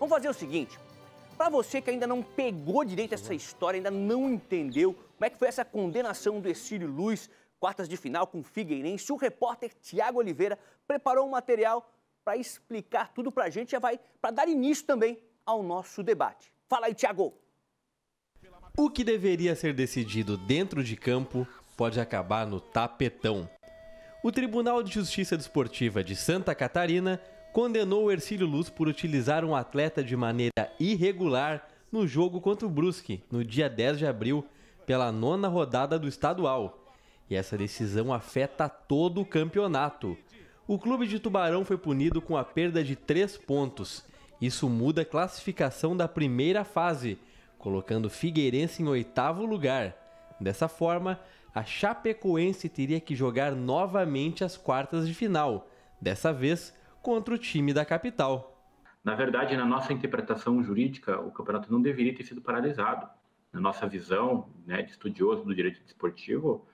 Vamos fazer o seguinte: para você que ainda não pegou direito essa história, ainda não entendeu como é que foi essa condenação do Exílio Luz, quartas de final com Figueirense, o repórter Tiago Oliveira preparou um material para explicar tudo para a gente, já vai para dar início também ao nosso debate. Fala aí, Tiago. O que deveria ser decidido dentro de campo pode acabar no tapetão. O Tribunal de Justiça Desportiva de Santa Catarina condenou Ercílio Luz por utilizar um atleta de maneira irregular no jogo contra o Brusque, no dia 10 de abril, pela nona rodada do estadual. E essa decisão afeta todo o campeonato. O clube de Tubarão foi punido com a perda de três pontos. Isso muda a classificação da primeira fase, colocando Figueirense em oitavo lugar. Dessa forma, a Chapecoense teria que jogar novamente as quartas de final, dessa vez contra o time da capital. Na verdade, na nossa interpretação jurídica, o campeonato não deveria ter sido paralisado. Na nossa visão né, de estudioso do direito desportivo,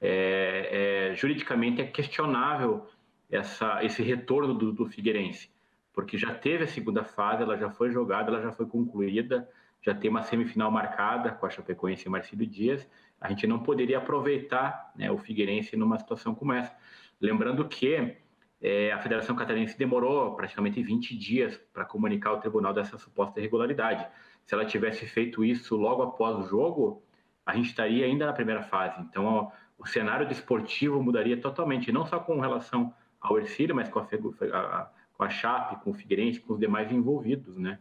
é, é, juridicamente é questionável essa, esse retorno do, do Figueirense, porque já teve a segunda fase, ela já foi jogada, ela já foi concluída, já tem uma semifinal marcada com a Chapecoense e Marcílio Dias. A gente não poderia aproveitar né, o Figueirense numa situação como essa. Lembrando que é, a Federação Catarinense demorou praticamente 20 dias para comunicar ao tribunal dessa suposta irregularidade. Se ela tivesse feito isso logo após o jogo, a gente estaria ainda na primeira fase. Então, ó, o cenário desportivo mudaria totalmente, não só com relação ao Ercílio, mas com a, a, com a Chape, com o Figueirense, com os demais envolvidos, né?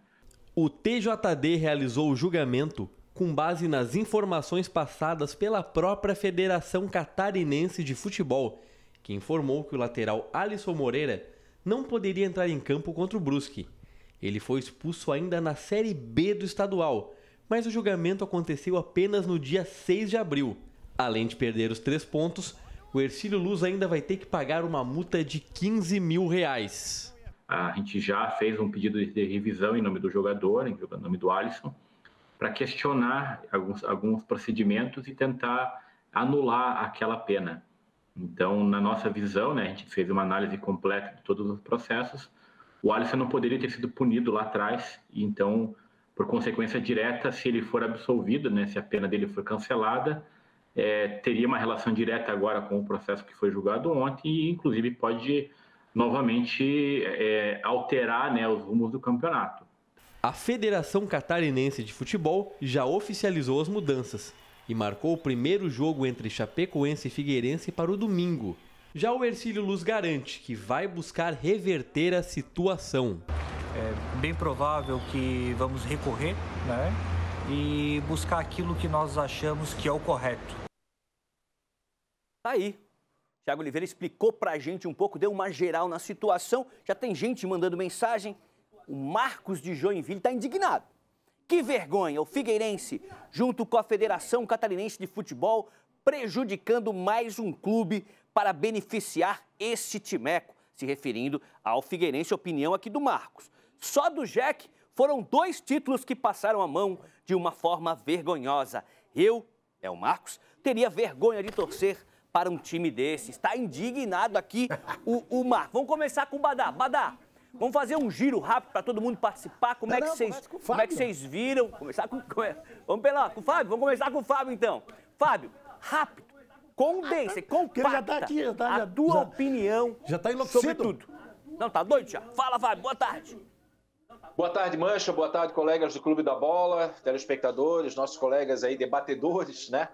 O TJD realizou o julgamento com base nas informações passadas pela própria Federação Catarinense de Futebol que informou que o lateral Alisson Moreira não poderia entrar em campo contra o Brusque. Ele foi expulso ainda na Série B do estadual, mas o julgamento aconteceu apenas no dia 6 de abril. Além de perder os três pontos, o Ercílio Luz ainda vai ter que pagar uma multa de 15 mil reais. A gente já fez um pedido de revisão em nome do jogador, em nome do Alisson, para questionar alguns, alguns procedimentos e tentar anular aquela pena. Então, na nossa visão, né, a gente fez uma análise completa de todos os processos. O Alisson não poderia ter sido punido lá atrás, e então, por consequência direta, se ele for absolvido, né, se a pena dele for cancelada, é, teria uma relação direta agora com o processo que foi julgado ontem e, inclusive, pode novamente é, alterar né, os rumos do campeonato. A Federação Catarinense de Futebol já oficializou as mudanças e marcou o primeiro jogo entre Chapecoense e Figueirense para o domingo. Já o Ercílio Luz garante que vai buscar reverter a situação. É bem provável que vamos recorrer né, e buscar aquilo que nós achamos que é o correto. Tá aí. Tiago Oliveira explicou pra gente um pouco, deu uma geral na situação. Já tem gente mandando mensagem. O Marcos de Joinville está indignado. Que vergonha! O Figueirense, junto com a Federação Catarinense de Futebol, prejudicando mais um clube para beneficiar este timeco, se referindo ao Figueirense, opinião aqui do Marcos. Só do Jack foram dois títulos que passaram a mão de uma forma vergonhosa. Eu, é o Marcos, teria vergonha de torcer para um time desse. Está indignado aqui o, o Marcos. Vamos começar com o Badá. Badá, Vamos fazer um giro rápido para todo mundo participar. Como, é, que vocês, como é que vocês viram? Começar com, vamos pela, com o Fábio? Vamos começar com o Fábio, então. Fábio, rápido, condensem, compacta já tá aqui, já tá, a tua já, opinião já tá sobre tudo. Não, tá doido já? Fala, Fábio, boa tarde. Boa tarde, Mancha. Boa tarde, colegas do Clube da Bola, telespectadores, nossos colegas aí, debatedores, né?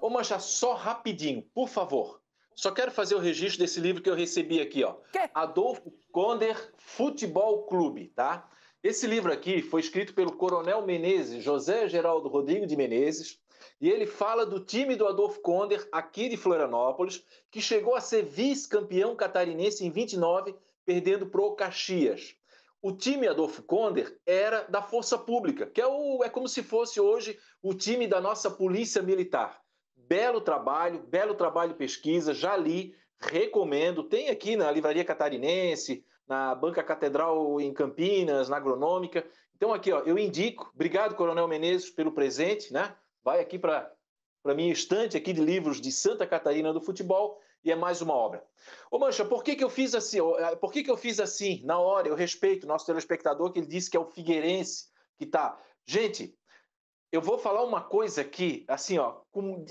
Ô, Mancha, só rapidinho, por favor. Só quero fazer o registro desse livro que eu recebi aqui, ó. Que? Adolfo Conder Futebol Clube, tá? Esse livro aqui foi escrito pelo Coronel Menezes, José Geraldo Rodrigo de Menezes, e ele fala do time do Adolfo Conder aqui de Florianópolis, que chegou a ser vice-campeão catarinense em 29, perdendo pro Caxias. O time Adolfo Conder era da Força Pública, que é, o, é como se fosse hoje o time da nossa Polícia Militar. Belo trabalho, belo trabalho pesquisa, já li, recomendo. Tem aqui na Livraria Catarinense, na Banca Catedral em Campinas, na Agronômica. Então aqui, ó, eu indico. Obrigado, Coronel Menezes, pelo presente, né? Vai aqui para para minha estante aqui de livros de Santa Catarina do futebol e é mais uma obra. Ô Mancha, por que, que eu fiz assim? Eh, por que, que eu fiz assim? Na hora, eu respeito o nosso telespectador que ele disse que é o Figueirense que tá. Gente, eu vou falar uma coisa aqui, assim, ó,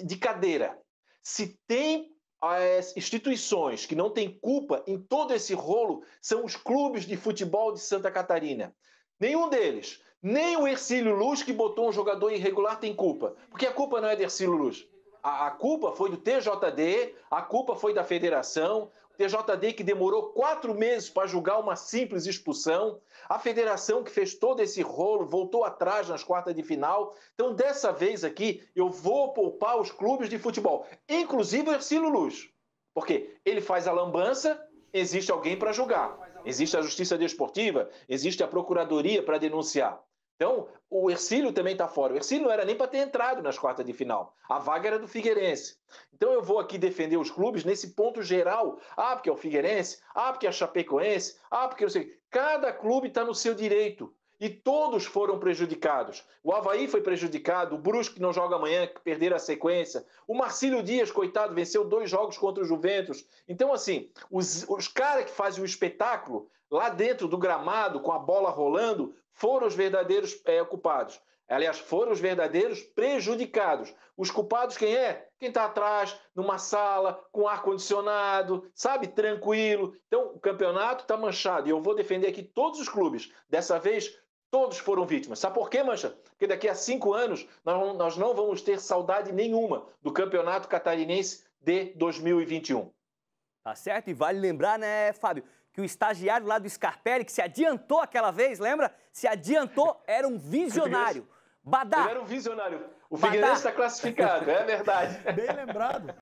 de cadeira. Se tem as instituições que não têm culpa em todo esse rolo, são os clubes de futebol de Santa Catarina. Nenhum deles, nem o Ercílio Luz, que botou um jogador irregular, tem culpa. Porque a culpa não é do Ercílio Luz. A, a culpa foi do TJD, a culpa foi da federação, TJD que demorou quatro meses para julgar uma simples expulsão, a federação que fez todo esse rolo, voltou atrás nas quartas de final. Então, dessa vez aqui, eu vou poupar os clubes de futebol, inclusive o Ercílio Luz. Porque ele faz a lambança, existe alguém para julgar. Existe a Justiça Desportiva, existe a Procuradoria para denunciar. Então, o Ercílio também está fora. O Ercílio não era nem para ter entrado nas quartas de final. A vaga era do Figueirense. Então, eu vou aqui defender os clubes nesse ponto geral. Ah, porque é o Figueirense. Ah, porque é a Chapecoense. Ah, porque eu sei. Cada clube está no seu direito. E todos foram prejudicados. O Havaí foi prejudicado, o Brusque que não joga amanhã, que perderam a sequência. O Marcílio Dias, coitado, venceu dois jogos contra o Juventus. Então, assim, os, os caras que fazem o espetáculo lá dentro do gramado, com a bola rolando, foram os verdadeiros é, culpados. Aliás, foram os verdadeiros prejudicados. Os culpados quem é? Quem está atrás, numa sala, com ar-condicionado, sabe, tranquilo. Então, o campeonato está manchado. E eu vou defender aqui todos os clubes. Dessa vez, todos foram vítimas. Sabe por quê, Mancha? Porque daqui a cinco anos nós, não vamos ter saudade nenhuma do campeonato catarinense de 2021. Tá certo? E vale lembrar, né, Fábio, que o estagiário lá do Scarpelli, que se adiantou aquela vez, lembra? Se adiantou, era um visionário. Badá. Ele era um visionário. O Figueirense está classificado, é verdade. Bem lembrado.